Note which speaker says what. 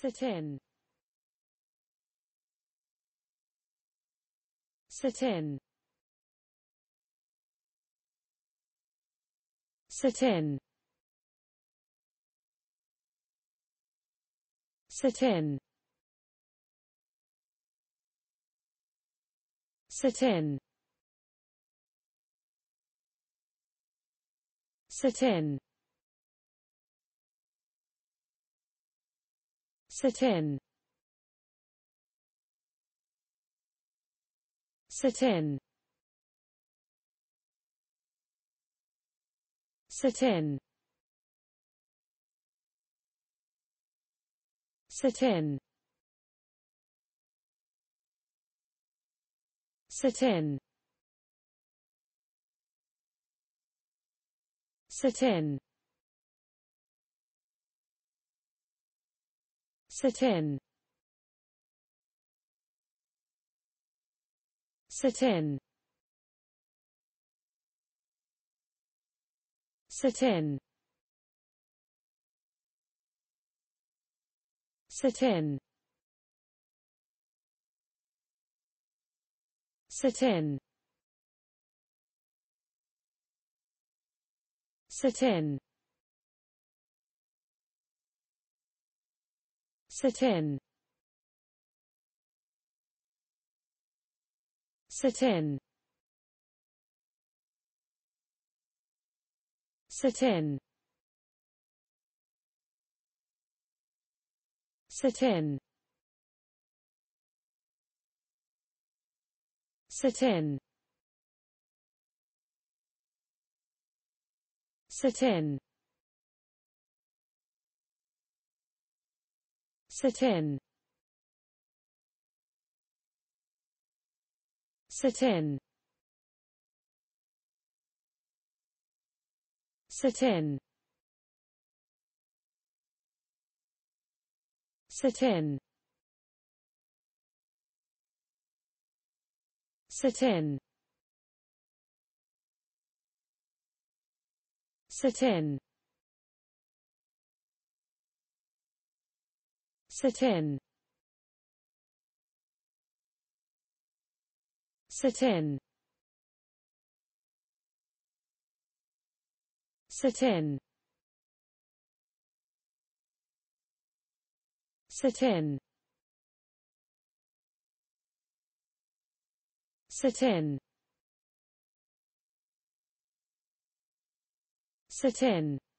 Speaker 1: cetin cetin cetin cetin cetin cetin cetin cetin cetin cetin cetin cetin Cetin Cetin Cetin Cetin Cetin Cetin cetin cetin cetin cetin cetin cetin cetin cetin cetin cetin cetin cetin cetin cetin cetin cetin cetin cetin